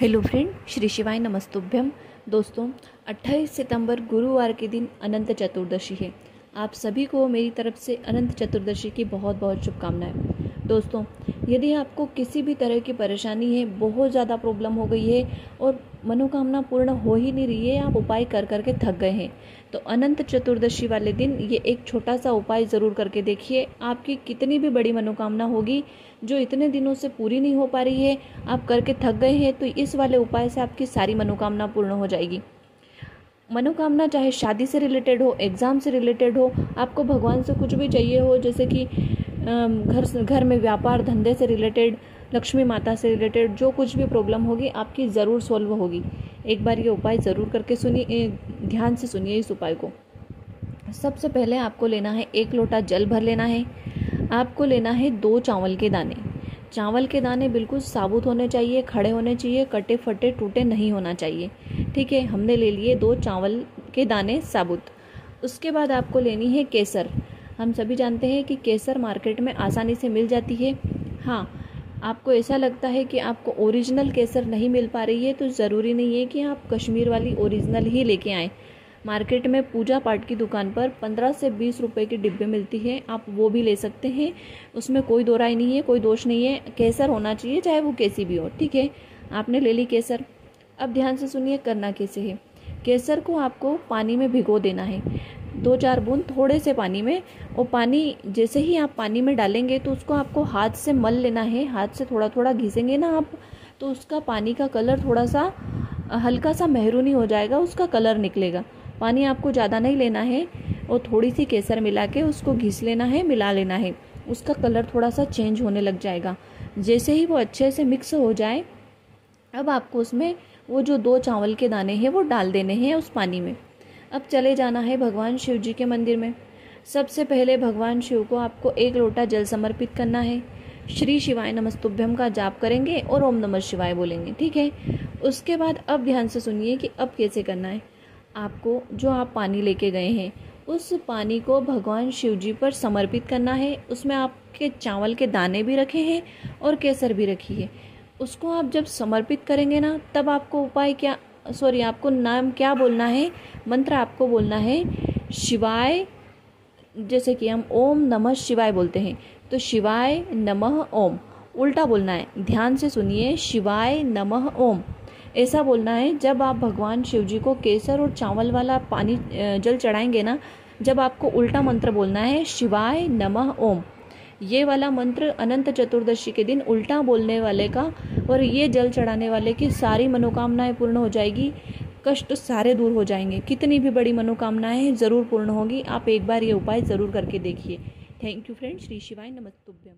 Hello friend Shri शिवाय नमस्तुभ्यम दोस्तों 28 सितंबर गुरुवार के दिन अनंत चतुर्दशी है। आप सभी को मेरी तरफ़ से अनंत चतुर्दशी की बहुत बहुत शुभकामनाएँ। दोस्तों, यदि आपको किसी भी तरह की परेशानी है, बहुत ज़्यादा प्रॉब्लम हो गई है और मनोकामना पूर्ण हो ही नहीं रही है, आप उपाय कर करके थक गए हैं। तो अनंत चतुर्दशी वाले दिन ये एक छोटा सा उपाय ज़रूर करके देखिए, आपकी कितनी भी बड़ी मनोकामना होगी, जो इतने दिनों से पूरी नहीं हो पा रही है, आप करके थक गए हैं तो इस वाले उपाय से आपकी सारी मनोकामना पूर्ण हो जाएगी। मनोकामना चाहे शादी से रिलेटेड हो, एग्ज़ाम से रिलेटेड हो, आपको भगवान से कुछ भी चाहिए हो, जैसे कि घर घर में व्यापार, धंधे से रिलेटेड लक्ष्मी माता से रिलेटेड जो कुछ भी प्रॉब्लम होगी, आपकी ज़रूर सॉल्व होगी। एक बार ये उपाय ज़रूर करके सुनिए ध्यान से सुनिए इस उपाय को। सबसे पहले आपको लेना है एक लोटा जल भर लेना है। आपको लेना है दो चावल के दाने। चावल के दाने बिल्कुल साबुत होने चाहिए, खड़े होने चाहिए, कटे फटे टूटे नहीं होना चाहिए। ठीक है, हमने ले लिए दो चावल के दाने साबुत। उसके बाद आपको लेनी है केसर। हम सभी जानते हैं कि केसर मार्केट में आसानी से मिल जाती है। हाँ आपको ऐसा लगता है कि आपको ओरिजिनल केसर नहीं मिल पा रही है तो ज़रूरी नहीं है कि आप कश्मीर वाली ओरिजिनल ही लेके आएँ। मार्केट में पूजा पाठ की दुकान पर पंद्रह से बीस रुपए की डिब्बे मिलती है, आप वो भी ले सकते हैं। उसमें कोई दो राय नहीं है, कोई दोष नहीं है, केसर होना चाहिए, चाहे वो कैसी भी हो, ठीक है? आपने ले ली केसर। अब ध्यान से सुनिए, करना कैसे है? केसर को आपको पानी में भिगो देना है। दो चार बूंद थोड़े से पानी में और पानी जैसे ही आप पानी में डालेंगे तो उसको आपको हाथ से मल लेना है। हाथ से थोड़ा थोड़ा घिसेंगे ना आप तो उसका पानी का कलर थोड़ा सा हल्का सा मेहरूनी हो जाएगा, उसका कलर निकलेगा। पानी आपको ज़्यादा नहीं लेना है और थोड़ी सी केसर मिला के उसको घिस लेना है, मिला लेना है। उसका कलर थोड़ा सा चेंज होने लग जाएगा। जैसे ही वो अच्छे से मिक्स हो जाए अब आपको उसमें वो जो दो चावल के दाने हैं, वो डाल देने हैं उस पानी में। अब चले जाना है भगवान शिव जी के मंदिर में। सबसे पहले भगवान शिव को आपको एक लोटा जल समर्पित करना है। श्री शिवाय नमस्तुभ्यम का जाप करेंगे और ओम नमः शिवाय बोलेंगे, ठीक है? उसके बाद अब ध्यान से सुनिए कि अब कैसे करना है। आपको जो आप पानी लेके गए हैं, उस पानी को भगवान शिव जी पर समर्पित करना है। उसमें आपके चावल के दाने भी रखे हैं और केसर भी रखी है। उसको आप जब समर्पित करेंगे ना, तब आपको उपाय क्या सॉरी आपको नाम क्या बोलना है? मंत्र आपको बोलना है, शिवाय, जैसे कि हम ओम नमः शिवाय बोलते हैं तो शिवाय नमः ओम, उल्टा बोलना है, ध्यान से सुनिए, शिवाय नमः ओम। ऐसा बोलना है, जब आप भगवान शिव जी को केसर और चावल वाला पानी जल चढ़ाएँगे ना, जब आपको उल्टा मंत्र बोलना है, शिवाय नमः ओम ये वाला मंत्र अनंत चतुर्दशी के दिन उल्टा बोलने वाले का और ये जल चढ़ाने वाले की सारी मनोकामनाएँ पूर्ण हो जाएगी, कष्ट सारे दूर हो जाएँगे। कितनी भी बड़ी मनोकामनाएँ ज़रूर पूर्ण होगी, आप एक बार ये उपाय ज़रूर करके देखिए। थैंक यू फ्रेंड श्री शिवाय नमस्तुभ्यम